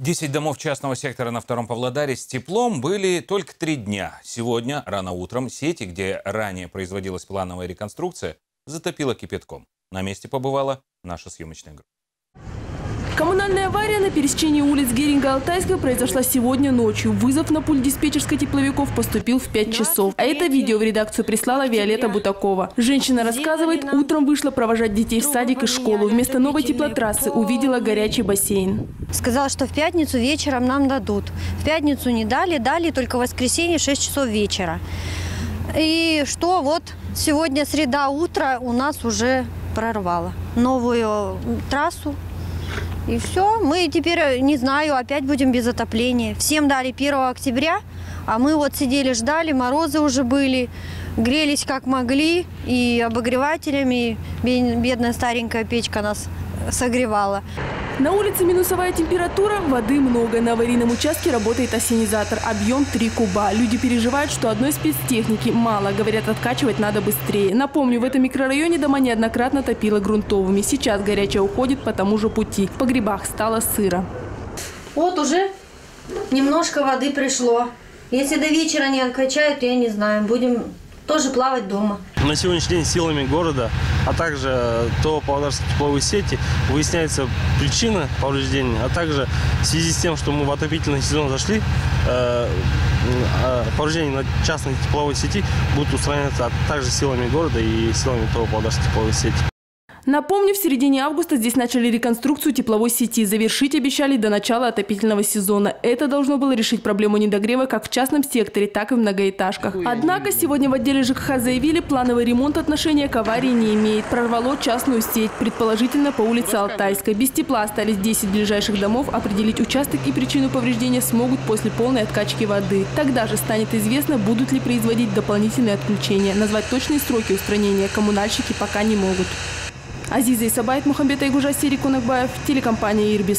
10 домов частного сектора на втором Павлодаре с теплом были только три дня. Сегодня, рано утром, сети, где ранее производилась плановая реконструкция, затопило кипятком. На месте побывала наша съемочная группа. Коммунальная авария на пересечении улиц Геринга-Алтайская произошла сегодня ночью. Вызов на пульт диспетчерской тепловиков поступил в 5 часов. А это видео в редакцию прислала Виолетта Бутакова. Женщина рассказывает, утром вышла провожать детей в садик и школу. Вместо новой теплотрассы увидела горячий бассейн. Сказала, что в пятницу вечером нам дадут. В пятницу не дали, дали только в воскресенье 6 часов вечера. И что вот сегодня среда утра у нас уже прорвало новую трассу и все, мы теперь, не знаю, опять будем без отопления. Всем дали 1 октября, а мы вот сидели, ждали, морозы уже были, грелись как могли, и обогревателями, бедная старенькая печка нас согревала. На улице минусовая температура, воды много. На аварийном участке работает осенизатор. Объем 3 куба. Люди переживают, что одной спецтехники мало. Говорят, откачивать надо быстрее. Напомню, в этом микрорайоне дома неоднократно топило грунтовыми. Сейчас горячая уходит по тому же пути. В погребах стало сыро. Вот уже немножко воды пришло. Если до вечера не откачают, я не знаю. Будем тоже плавать дома. На сегодняшний день силами города, а также то Павлодарской тепловой сети выясняется причина повреждения, а также в связи с тем, что мы в отопительный сезон зашли, э, э, повреждения на частной тепловой сети будут устраняться также силами города и силами ТО Павлодарской тепловой сети. Напомню, в середине августа здесь начали реконструкцию тепловой сети. Завершить обещали до начала отопительного сезона. Это должно было решить проблему недогрева как в частном секторе, так и в многоэтажках. Однако сегодня в отделе ЖКХ заявили, плановый ремонт отношения к аварии не имеет. Прорвало частную сеть, предположительно по улице Алтайской. Без тепла остались 10 ближайших домов. Определить участок и причину повреждения смогут после полной откачки воды. Тогда же станет известно, будут ли производить дополнительные отключения. Назвать точные сроки устранения коммунальщики пока не могут. Азиза Исабайт, Мухамбет Айгужа, Сирий Кунакбаев, телекомпания «Ирбис».